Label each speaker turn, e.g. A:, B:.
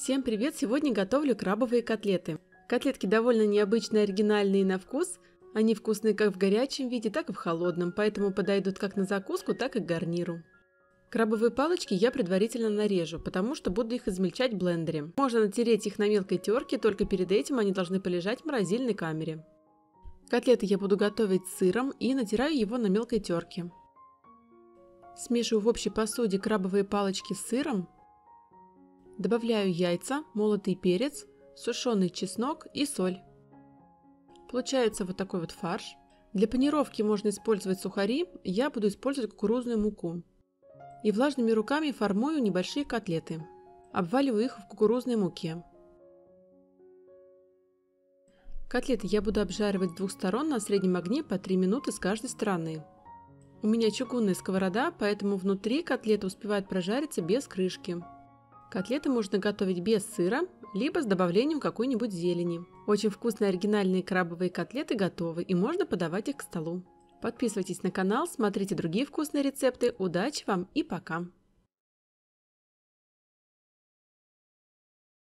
A: Всем привет! Сегодня готовлю крабовые котлеты. Котлетки довольно необычные, оригинальные на вкус. Они вкусные как в горячем виде, так и в холодном, поэтому подойдут как на закуску, так и к гарниру. Крабовые палочки я предварительно нарежу, потому что буду их измельчать в блендере. Можно натереть их на мелкой терке, только перед этим они должны полежать в морозильной камере. Котлеты я буду готовить с сыром и натираю его на мелкой терке. Смешиваю в общей посуде крабовые палочки с сыром, Добавляю яйца, молотый перец, сушеный чеснок и соль. Получается вот такой вот фарш. Для панировки можно использовать сухари, я буду использовать кукурузную муку. И влажными руками формую небольшие котлеты. Обваливаю их в кукурузной муке. Котлеты я буду обжаривать с двух сторон на среднем огне по 3 минуты с каждой стороны. У меня чугунная сковорода, поэтому внутри котлета успевает прожариться без крышки. Котлеты можно готовить без сыра, либо с добавлением какой-нибудь зелени. Очень вкусные оригинальные крабовые котлеты готовы и можно подавать их к столу. Подписывайтесь на канал, смотрите другие вкусные рецепты. Удачи вам и пока!